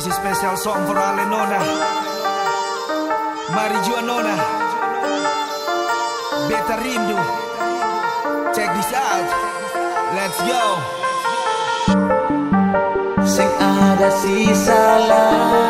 This is special song for Ale Nona. Mari jua Nona. Beta rindu. Check this out. Let's go. Sing ada sisa lain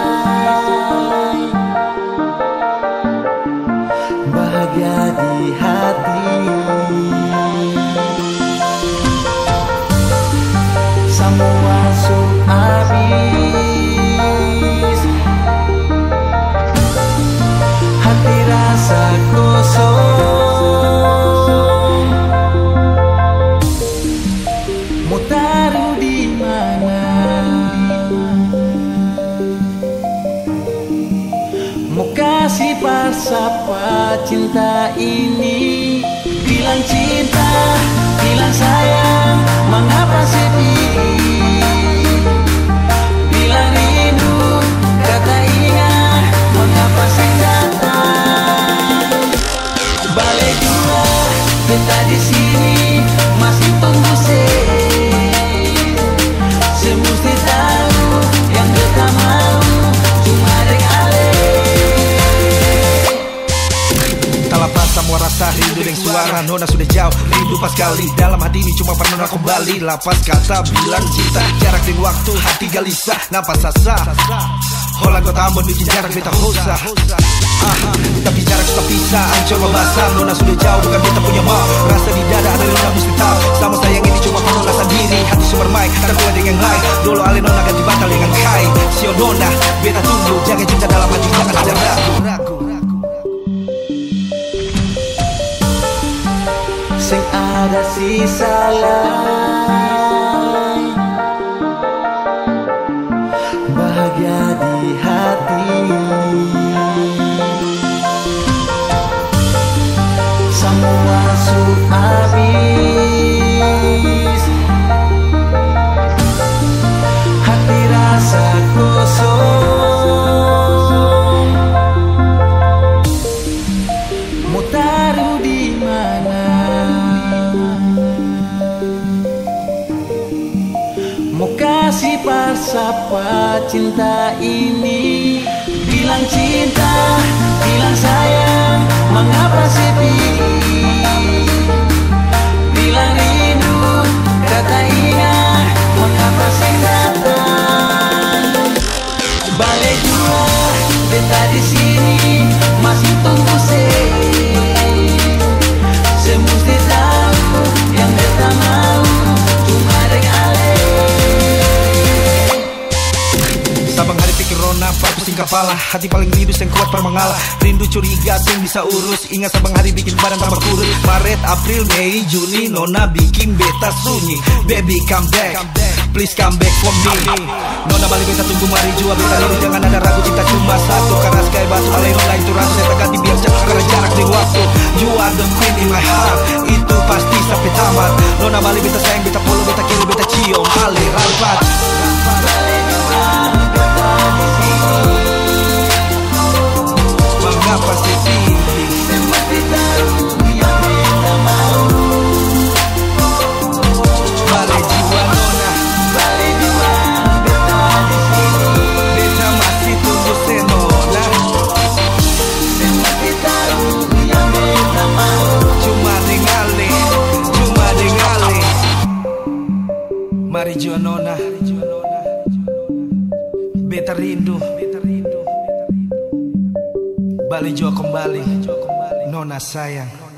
Mau taruh di mana? Mau kasih apa cinta ini? Bilang cinta, bilang sayang Mengapa sedih? Bilang rindu, kata ingat Mengapa datang? Balik dua, kita di sini suara Nona sudah jauh Rindu pas kali. Dalam hati ini cuma pernah kembali. Lapas kata bilang cinta Jarak dan waktu hati gelisah Nampak sasa. Holang kota Ambon bikin jarak beta hosa. Aha, tapi jarak sudah pisah. Ancur membasah Nona sudah jauh bukan beta punya mau Rasa di dada ada mesti tahu. Sama sayang ini cuma lain Bahagia di hati. Semua apa cinta ini? Bilang cinta, bilang sayang Mengapa sedih? Bilang rindu, kata ingat Mengapa sing datang? Balik dua, beta di sini kepala Hati paling rindu yang kuat per mengalah. Rindu curiga sing bisa urus. Ingat sabang hari bikin badan tambah kurus. Maret, April, Mei, Juni Nona bikin beta sunyi. Baby come back. Please come back for me. Nona balik beta tunggu mari jua Beta rindu jangan ada ragu cinta cuma satu. Karena sky batu alay nona itu rasa. Saya ganti biar jatuh karena jarak di waktu. You are the queen in my heart. Itu pasti sampai tamat. Nona balik beta sayang beta polo beta kilo beta cium. Ale rapat Mari jua nona Beta rindu. Balik jua kembali. Nona sayang